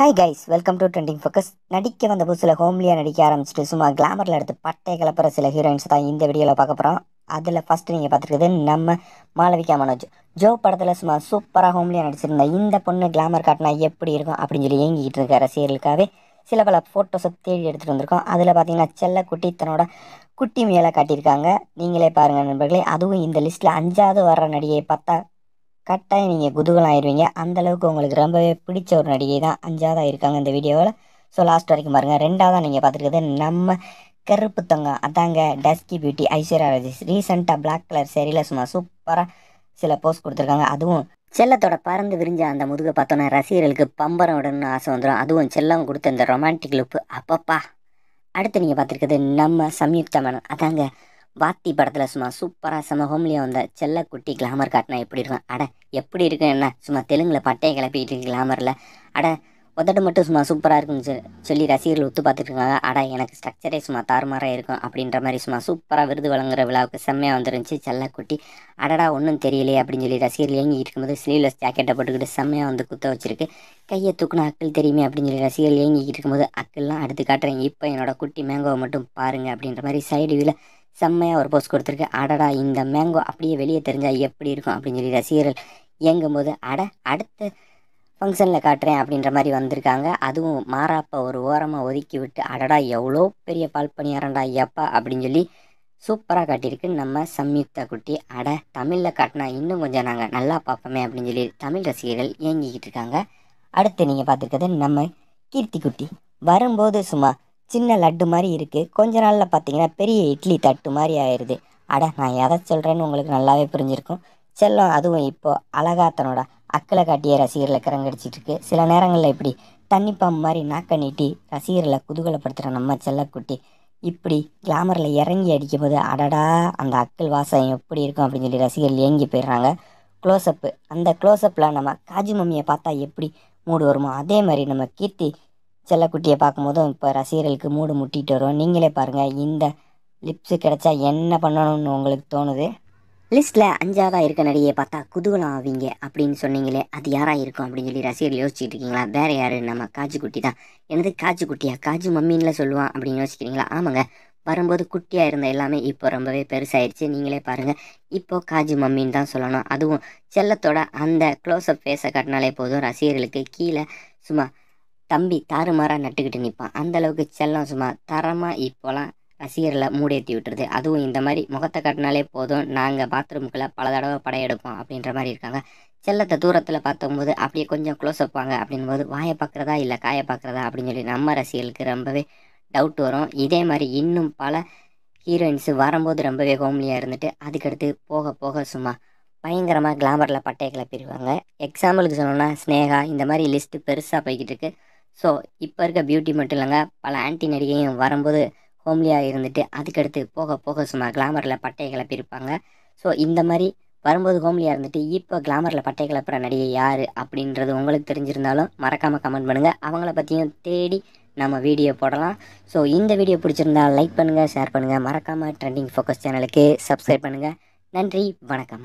Hi guys welcome to trending focus நடிக்க வந்த புதுசில் ஹோம்லியாக நடிக்க ஆரம்பிச்சிட்டு சும்மா கிளாமரில் எடுத்து பட்டை கிளப்புற சில ஹீரோயின்ஸ் தான் இந்த வீடியோவில் பார்க்க போகிறோம் அதில் ஃபஸ்ட்டு நீங்கள் பார்த்துருக்குது நம்ம மாளவிகா மனோஜ். ஜோ படத்தில் சும்மா சூப்பராக ஹோம்லியாக நடிச்சிருந்த இந்த பொண்ணு கிளாமர் காட்டினா எப்படி இருக்கும் அப்படின்னு சொல்லி ஏங்கிக்கிட்டு இருக்க ரசிகர்களுக்காகவே. சில பல ஃபோட்டோஸை தேடி எடுத்துகிட்டு வந்திருக்கோம். அதில் பார்த்தீங்கன்னா செல்ல குட்டி தன்னோட குட்டி மேலே காட்டியிருக்காங்க. நீங்களே பாருங்கள் நண்பர்களே அதுவும் இந்த லிஸ்ட்டில் அஞ்சாவது வர்ற நடிகையை பார்த்தா கட்டாயம் நீங்கள் குதூகலம் ஆயிடுவீங்க அந்த அளவுக்கு உங்களுக்கு ரொம்பவே பிடிச்ச ஒரு நடிகை தான் அஞ்சாவதாக இருக்காங்க இந்த வீடியோவில் ஸோ லாஸ்ட் வரைக்கும் பாருங்கள் ரெண்டாவதாக நீங்கள் பார்த்துருக்குறது நம்ம கருப்பு தங்கம். அதாங்க டஸ்கி பியூட்டி ஐஸ்வர்யா ராஜேஷ் ரீசெண்டாக பிளாக் கலர் சேரீல சும்மா சூப்பராக சில போஸ்ட் கொடுத்துருக்காங்க. அதுவும் செல்லத்தோட பறந்து விரிஞ்ச அந்த முதுகை பார்த்தோன்னா ரசிகர்களுக்கு பம்பரம் விடணும்னு ஆசை வந்துடும் அதுவும் செல்லம் கொடுத்த இந்த ரொமான்டிக் லுப்பு அப்பப்பா. அடுத்து நீங்கள் பார்த்துருக்குது நம்ம சம்யுக்தா மேடம். அதாங்க வாத்தி படத்தில் சும்மா சூப்பராக செம ஹோம்லியாக வந்த செல்லக்குட்டி கிளாமர் காட்டினா எப்படி இருக்கும்? அட எப்படி இருக்கும் என்ன? சும்மா தெலுங்கில் பட்டையை கிளப்பிட்டு இருக்கு கிளாமரில் அட உதட்டு மட்டும் சும்மா சூப்பராக இருக்குன்னு சொல்லி சொல்லி ரசிகர்கள் ஒத்து பார்த்துட்டு இருக்காங்க அட எனக்கு ஸ்ட்ரக்சரே சும்மா தாறுமாறாக இருக்கும் அப்படின்ற மாதிரி சும்மா சூப்பராக விருது வழங்குற விழாவுக்கு செம்மையாக வந்துருந்துச்சு செல்லக்குட்டி. அடடா ஒன்றும் தெரியலையே அப்படின்னு சொல்லி ரசிகர்கள் ஏங்கிட்டு இருக்கும்போது ஸ்லீவ்லெஸ் ஜாக்கெட்டை போட்டுக்கிட்டு செம்மையாக வந்து குத்த வச்சிருக்கு. கையை தூக்குனா அக்கள் தெரியுமே அப்படின்னு சொல்லி ரசிகர்கள் ஏங்கிக்கிட்டு இருக்கும்போது அக்கள்லாம் அடுத்து காட்டுறேன். இப்போ என்னோட குட்டி மேங்கோவை மட்டும் பாருங்க அப்படின்ற மாதிரி சைடு வியூவில் செம்மையாக ஒரு போஸ்ட் கொடுத்துருக்கு. அடடா இந்த மேங்கோ அப்படியே வெளியே தெரிஞ்சால் எப்படி இருக்கும் அப்படின்னு சொல்லி ரசிகர்கள் இயங்கும்போது அட அடுத்த ஃபங்க்ஷனில் காட்டுறேன் அப்படின்ற மாதிரி வந்திருக்காங்க. அதுவும் மாறாப்ப ஒரு ஓரமாக ஒதுக்கி விட்டு அடடா எவ்வளோ பெரிய பால் பணியாரண்டா எப்பா அப்படின்னு சொல்லி சூப்பராக காட்டியிருக்கு நம்ம சம்யுக்தா குட்டி. அட தமிழில் காட்டினா இன்னும் கொஞ்சம் நாங்கள் நல்லா பார்ப்போமே அப்படின்னு சொல்லி தமிழ் ரசிகர்கள் இயங்கிக்கிட்டு இருக்காங்க. அடுத்து நீங்கள் பார்த்துருக்கிறது நம்ம கீர்த்தி குட்டி. வரும்போது சும்மா சின்ன லட்டு மாதிரி இருக்குது கொஞ்ச நாளில் பார்த்தீங்கன்னா பெரிய இட்லி தட்டு மாதிரி ஆயிடுது அட நான் எதை சொல்கிறேன்னு உங்களுக்கு நல்லாவே புரிஞ்சிருக்கும். செல்லம் அதுவும் இப்போது அழகா தன்னோட அக்களை காட்டிய ரசிகர்களை கரங்கடிச்சிட்டு இருக்கு சில நேரங்களில் இப்படி தண்ணி பாம்பு மாதிரி நாக்க நீட்டி ரசிகர்களை குதூகலப்படுத்துகிற நம்ம செல்லக்குட்டி இப்படி கிளாமரில் இறங்கி அடிக்கும்போது அடடா அந்த அக்கல் வாசம் எப்படி இருக்கும் அப்படின்னு சொல்லி ரசிகர்கள் ஏங்கி போயிடுறாங்க. க்ளோஸ்அப்பு அந்த க்ளோஸ்அப்பில் நம்ம காஜி மம்மியை பார்த்தா எப்படி மூடு வருமோ அதே மாதிரி நம்ம கீர்த்தி செல்லக்குட்டியை பார்க்கும்போதும் இப்போ ரசிகர்களுக்கு மூடு முட்டிட்டு வரும் நீங்களே பாருங்கள் இந்த லிப்ஸு கிடைச்சா என்ன பண்ணணும்னு உங்களுக்கு தோணுது? லிஸ்ட்டில் அஞ்சாவதாக இருக்க நடிகையை பார்த்தா குதூகலம் ஆவீங்க அப்படின்னு சொன்னீங்களே அது யாராக இருக்கும் அப்படின்னு சொல்லி ரசிகர்கள் யோசிச்சுட்டு இருக்கீங்களா? வேறு யாரு? நம்ம காஜு குட்டி தான். எனது காஜு குட்டியா காஜு மம்மின்ல சொல்லுவான் அப்படின்னு யோசிக்கிறீங்களா? ஆமாங்க. வரும்போது குட்டியாக இருந்த எல்லாமே இப்போ ரொம்பவே பெருசாயிருச்சு. நீங்களே பாருங்கள் இப்போது காஜு மம்மின்னு தான் சொல்லணும். அதுவும் செல்லத்தோட அந்த க்ளோஸ்அப் ஃபேஸை காட்டினாலே போதும் ரசிகர்களுக்கு கீழே சும்மா தம்பி தாறுமாறாக நட்டுக்கிட்டு நிற்பான் அந்த அளவுக்கு செல்லம் சும்மா தரமாக இப்போலாம் ரசிகர்களை மூடேற்றி விட்டுருது. அதுவும் இந்த மாதிரி முகத்தை காட்டினாலே போதும். நாங்கள் பாத்ரூமுக்குள்ளே பல தடவை படையெடுப்போம் அப்படின்ற மாதிரி இருக்காங்க. செல்லத்தை தூரத்தில் பார்த்தம்போது அப்படியே கொஞ்சம் க்ளோஸ் வைப்பாங்க அப்படின்போது வாயை பார்க்குறதா இல்லை காயை பார்க்குறதா அப்படின்னு சொல்லி நம்ம ரசிகர்களுக்கு ரொம்பவே டவுட் வரும். இதே மாதிரி இன்னும் பல ஹீரோயின்ஸு வரும்போது ரொம்பவே ஹோம்லியாக இருந்துட்டு அதுக்கடுத்து போக போக சும்மா பயங்கரமாக கிளாமரில் பட்டையை கிளப்பிடுவாங்க எக்ஸாம்பிளுக்கு சொல்லணும்னா ஸ்னேகா இந்த மாதிரி லிஸ்ட்டு பெருசாக போய்கிட்டு இருக்குது ஸோ இப்போ இருக்க பியூட்டி மட்டும் இல்லைங்க. பல ஆன்டி நடிகையும் வரும்போது ஹோம்லியாக இருந்துட்டு அதுக்கடுத்து போக போக சும்மா கிளாமரில் பட்டையை கிளப்பியிருப்பாங்க ஸோ இந்த மாதிரி வரும்போது ஹோம்லியாக இருந்துட்டு இப்போ கிளாமரில் பட்டை கிளப்புற நடிகை யார் அப்படின்றது உங்களுக்கு தெரிஞ்சிருந்தாலும் மறக்காமல் கமெண்ட் பண்ணுங்கள் அவங்கள பற்றியும் தேடி நம்ம வீடியோ போடலாம். ஸோ இந்த வீடியோ பிடிச்சிருந்தா லைக் பண்ணுங்கள் ஷேர் பண்ணுங்கள் மறக்காமல் ட்ரெண்டிங் ஃபோக்கஸ் சேனலுக்கு சப்ஸ்கிரைப் பண்ணுங்கள் நன்றி வணக்கம்.